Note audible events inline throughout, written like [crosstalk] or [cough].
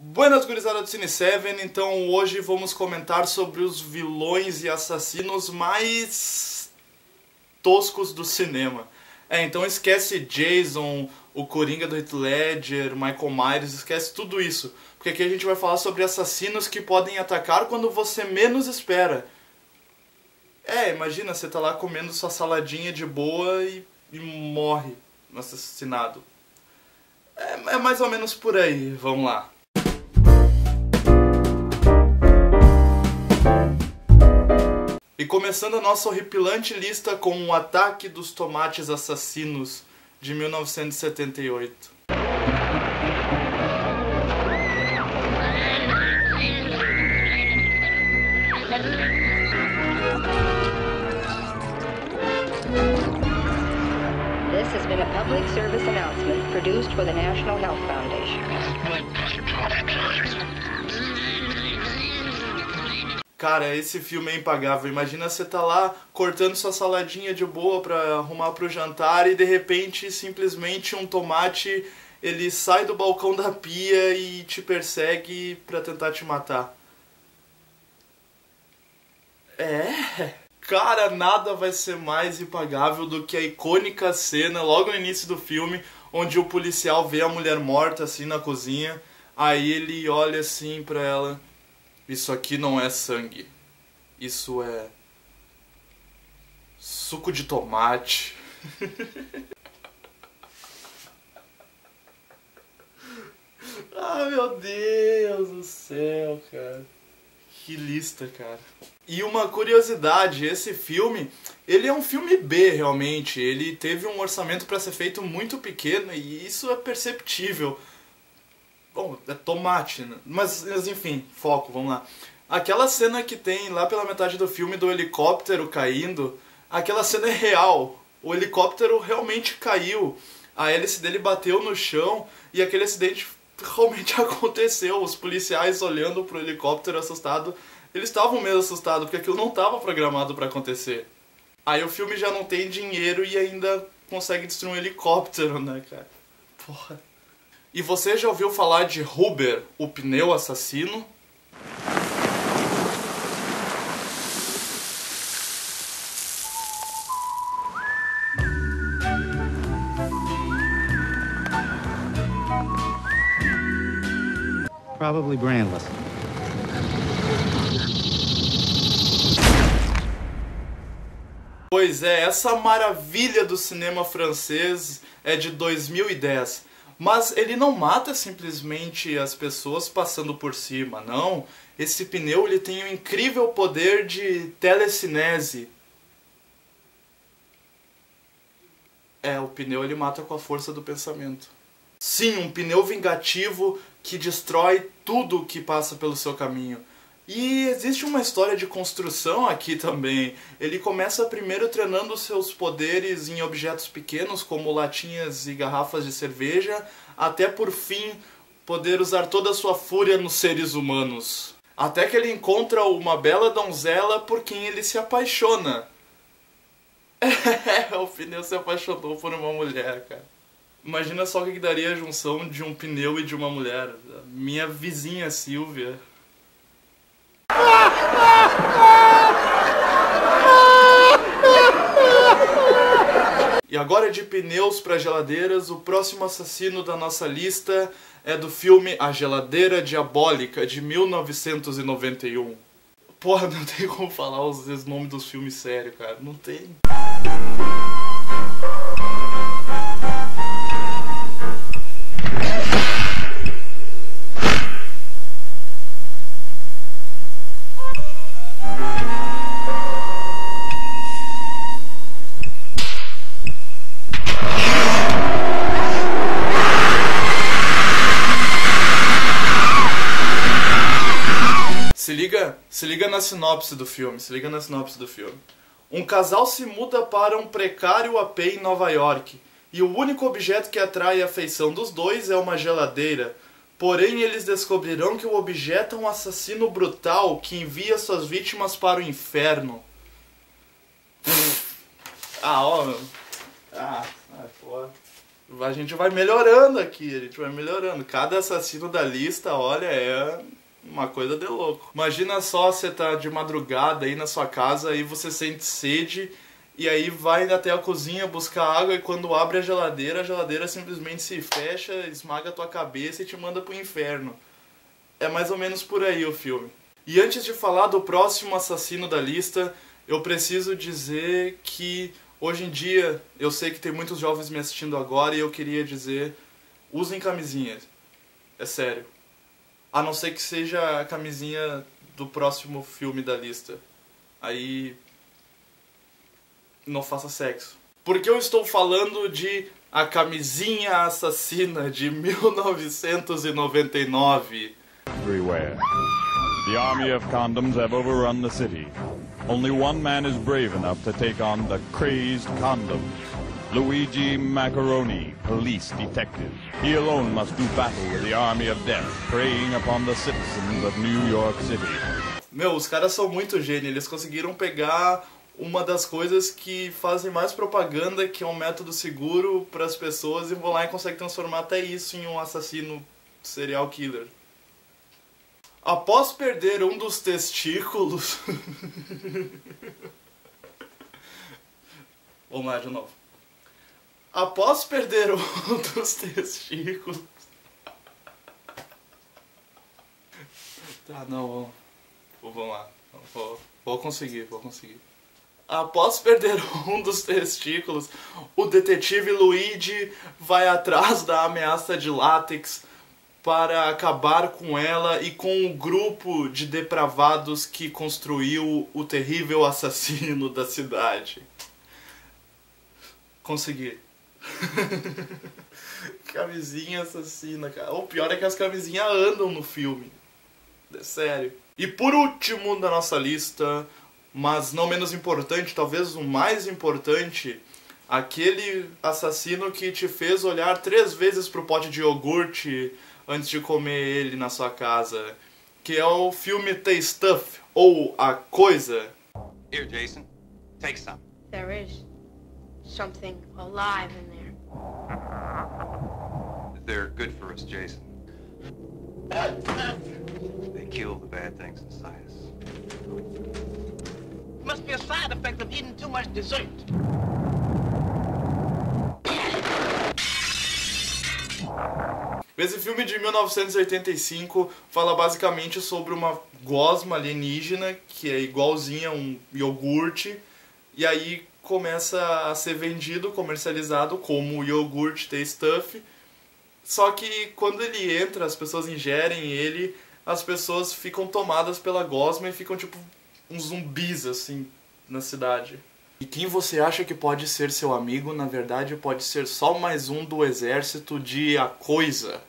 Buenas gurizada do Cine 7, então hoje vamos comentar sobre os vilões e assassinos mais toscos do cinema. É, então esquece Jason, o Coringa do Heath Ledger, Michael Myers, esquece tudo isso. Porque aqui a gente vai falar sobre assassinos que podem atacar quando você menos espera. É, imagina, você tá lá comendo sua saladinha de boa e, e morre assassinado. É, é mais ou menos por aí, vamos lá. Começando a nossa horripilante lista com o Ataque dos Tomates Assassinos de 1978. This has been a public service announcement produced for the National Health Foundation. Cara, esse filme é impagável. Imagina você tá lá cortando sua saladinha de boa pra arrumar pro jantar e de repente simplesmente um tomate ele sai do balcão da pia e te persegue pra tentar te matar. É. Cara, nada vai ser mais impagável do que a icônica cena logo no início do filme, onde o policial vê a mulher morta assim na cozinha, aí ele olha assim pra ela. Isso aqui não é sangue. Isso é suco de tomate. [laughs] ah, meu Deus do céu, cara. Que lista, cara. E uma curiosidade, esse filme, ele é um filme B realmente. Ele teve um orçamento para ser feito muito pequeno e isso é perceptível. Bom, é tomate, né? Mas, mas enfim, foco, vamos lá. Aquela cena que tem lá pela metade do filme do helicóptero caindo, aquela cena é real. O helicóptero realmente caiu. A hélice dele bateu no chão e aquele acidente [laughs] realmente aconteceu. Os policiais olhando pro helicóptero assustado, eles estavam mesmo assustados porque aquilo não estava programado para acontecer. Aí o filme já não tem dinheiro e ainda consegue destruir um helicóptero, né, cara? Porra. E você já ouviu falar de Huber, o pneu assassino? Probably brandless. Pois é, essa maravilha do cinema francês é de 2010. Mas ele não mata simplesmente as pessoas passando por cima, não. Esse pneu ele tem um incrível poder de telecinese. É, o pneu ele mata com a força do pensamento. Sim, um pneu vingativo que destrói tudo que passa pelo seu caminho. E existe uma história de construção aqui também. Ele começa primeiro treinando seus poderes em objetos pequenos, como latinhas e garrafas de cerveja, até por fim poder usar toda a sua fúria nos seres humanos. Até que ele encontra uma bela donzela por quem ele se apaixona. [laughs] É, o pneu se apaixonou por uma mulher, cara. Imagina só o que daria a junção de um pneu e de uma mulher. Minha vizinha Silvia. E agora de pneus para geladeiras, o próximo assassino da nossa lista é do filme A Geladeira Diabólica de 1991. Porra, não tem como falar os nomes dos filmes sério, cara. Não tem. Se liga, se liga na sinopse do filme, se liga na sinopse do filme. Um casal se muda para um precário AP em Nova York, e o único objeto que atrai a afeição dos dois é uma geladeira. Porém, eles descobrirão que o objeto é um assassino brutal que envia suas vítimas para o inferno. ah, ó. Ah, A gente vai melhorando aqui, a gente vai melhorando. Cada assassino da lista, olha, é uma coisa de louco. Imagina só você tá de madrugada aí na sua casa e você sente sede e aí vai até a cozinha buscar água e quando abre a geladeira, a geladeira simplesmente se fecha, esmaga a tua cabeça e te manda pro inferno. É mais ou menos por aí o filme. E antes de falar do próximo assassino da lista, eu preciso dizer que hoje em dia eu sei que tem muitos jovens me assistindo agora e eu queria dizer: usem camisinhas. É sério. A não ser que seja a camisinha do próximo filme da lista. Aí. Não faça sexo. Porque eu estou falando de A Camisinha Assassina de [laughs] 1999. everywhere. The army of condoms have overrun the city. Only one man is brave enough to take on the crazed condoms. Luigi Macaroni, police detective. He alone must do battle with the army of death, preying upon the citizens of New York City. Meu, os caras são muito gênios. Eles conseguiram pegar uma das coisas que fazem mais propaganda, que é um método seguro para as pessoas, e vão lá e conseguem transformar até isso em um assassino serial killer. Após perder um dos testículos. [laughs] Vamos lá de novo. Após perder um [laughs] dos testículos. Tá, não, vamos. Lá. Vou, vou conseguir, vou conseguir. Após perder [laughs] um dos testículos, o detetive Luigi vai atrás da ameaça de látex para acabar com ela e com o grupo de depravados que construiu o terrível assassino da cidade. Consegui. [laughs] Camisinha assassina, cara. O pior é que as camisinhas andam no filme. É sério. E por último da nossa lista, mas não menos importante, talvez o mais importante, aquele assassino que te fez olhar três vezes pro pote de iogurte antes de comer ele na sua casa, que é o filme The Stuff, ou A Coisa. Here, Jason. Take some. There is something alive in there. They're good for us, Jason. They kill the bad things inside us. Must be a side effect of eating too much dessert. Esse filme de 1985 fala basicamente sobre uma gosma alienígena que é igualzinha a um iogurte e aí começa a ser vendido, comercializado como iogurte The Stuff. Só que quando ele entra, as pessoas ingerem ele, as pessoas ficam tomadas pela gosma e ficam tipo uns zumbis assim na cidade. E quem você acha que pode ser seu amigo, na verdade, pode ser só mais um do exército de A Coisa.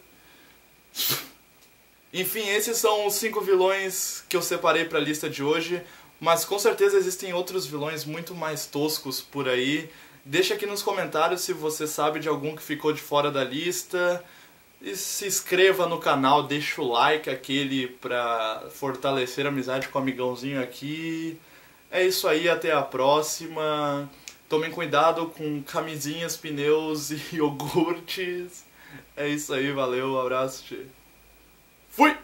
Enfim, esses são os cinco vilões que eu separei para a lista de hoje, mas com certeza existem outros vilões muito mais toscos por aí. Deixa aqui nos comentários se você sabe de algum que ficou de fora da lista. E se inscreva no canal, deixa o like aquele pra fortalecer a amizade com o amigãozinho aqui. É isso aí, até a próxima. Tomem cuidado com camisinhas, pneus e [laughs] iogurtes. É isso aí, valeu, abraço. tchê. Fui!